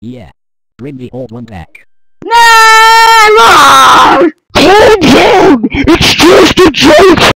Yeah. Bring the old one back. No, Calm down! It's just a joke!